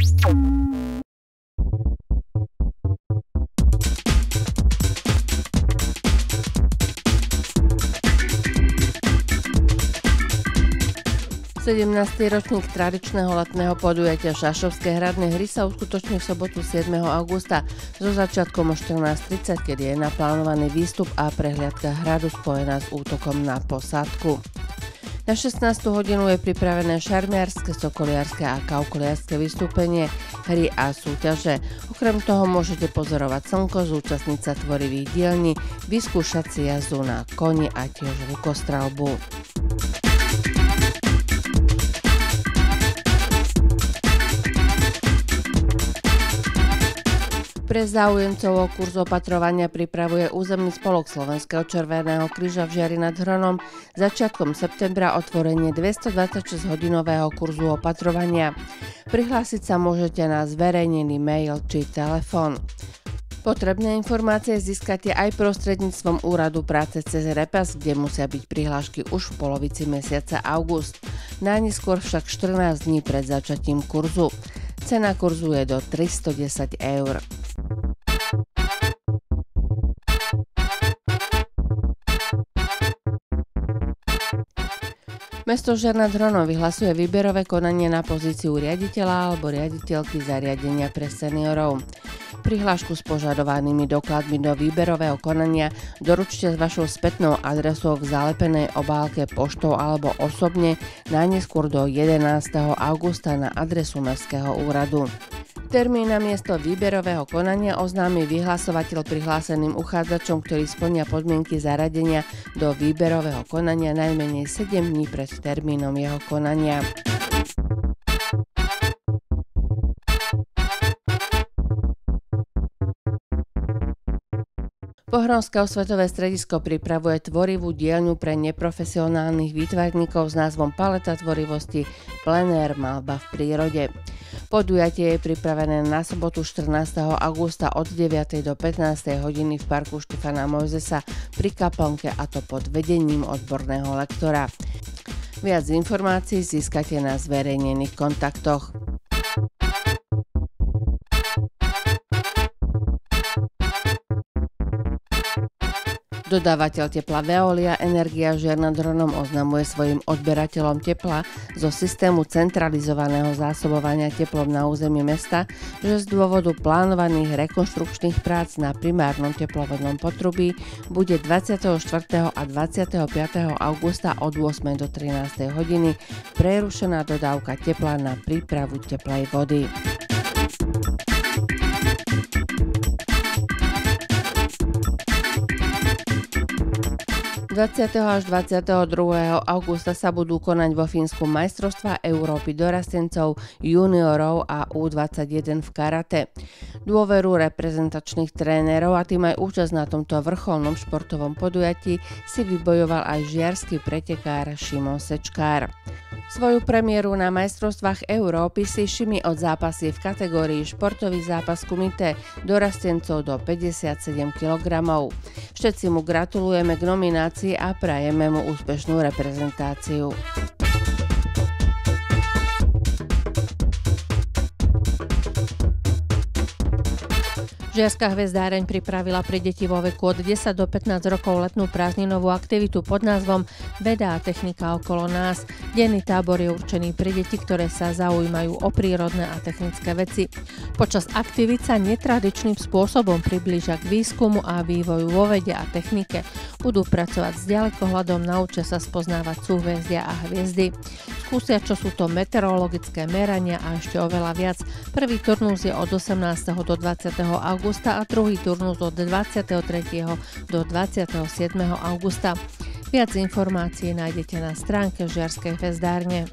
17. ročník tradičného letného podujatia Šašovské hradné hry sa uskutoční v sobotu 7. augusta so začiatkom o 14.30, kedy je naplánovaný výstup a prehliadka hradu spojená s útokom na posádku. Na 16. hodinu je pripravené šarmiarske, sokoliarske a kaukoliarske vystúpenie, hry a súťaže. Okrem toho môžete pozorovať slnko, zúčastniť sa tvorivých dielní, vyskúšať si jazdu na koni a tiež lukostralbu. Pre záujemcov o kurz opatrovania pripravuje územný spolok Slovenského červeného kríža v Žiari nad Hronom začiatkom septembra otvorenie 226-hodinového kurzu opatrovania. Prihlásiť sa môžete na zverejnený mail či telefón. Potrebné informácie získate aj prostredníctvom Úradu práce cez REPAS, kde musia byť prihlášky už v polovici mesiaca august. Najneskôr však 14 dní pred začatím kurzu. Cena kurzu je do 310 eur. Mesto Žer nad Hronom vyhlasuje výberové konanie na pozíciu riaditeľa alebo riaditeľky zariadenia pre seniorov. Prihlášku s požadovanými dokladmi do výberového konania doručte s vašou spätnou adresou v zalepenej obálke poštou alebo osobne najneskôr do 11. augusta na adresu Mestského úradu. Termín na miesto výberového konania oznámi vyhlasovateľ prihláseným uchádzačom, ktorí splnia podmienky zaradenia do výberového konania najmenej 7 dní pred termínom jeho konania. Pohronské osvetové stredisko pripravuje tvorivú dielňu pre neprofesionálnych výtvarníkov s názvom Paleta tvorivosti Plenér malba v prírode. Podujatie je pripravené na sobotu 14. augusta od 9. do 15. hodiny v parku Štefana Mojzesa pri kaplnke a to pod vedením odborného lektora. Viac informácií získate na zverejnených kontaktoch. Dodávateľ tepla Veolia Energia Žiar nad oznamuje svojim odberateľom tepla zo systému centralizovaného zásobovania teplom na území mesta, že z dôvodu plánovaných rekonštrukčných prác na primárnom teplovodnom potrubí bude 24. a 25. augusta od 8. do 13. hodiny prerušená dodávka tepla na prípravu teplej vody. 20. až 22. augusta sa budú konať vo Fínsku majstrovstva Európy dorastencov, juniorov a U21 v karate. Dôveru reprezentačných trénerov a tým aj účasť na tomto vrcholnom športovom podujatí si vybojoval aj žiarský pretekár Šimon Sečkár. Svoju premiéru na majstrovstvách Európy si Šimi od zápasy v kategórii športový zápas kumite dorastencov do 57 kg. Všetci mu gratulujeme k nominácii a prajeme mu úspešnú reprezentáciu. Žiarská hvezdáreň pripravila pre deti vo veku od 10 do 15 rokov letnú prázdninovú aktivitu pod názvom Veda a technika okolo nás. Denný tábor je určený pre deti, ktoré sa zaujímajú o prírodné a technické veci. Počas aktivít sa netradičným spôsobom priblížia k výskumu a vývoju vo vede a technike. Budú pracovať s ďalekohľadom, naučia sa spoznávať súhvezdia a hviezdy. Skúsia, čo sú to meteorologické merania a ešte oveľa viac. Prvý turnus je od 18. do 20. augusta a druhý turnus od 23. do 27. augusta. Viac informácií nájdete na stránke Žiarskej väzdárne.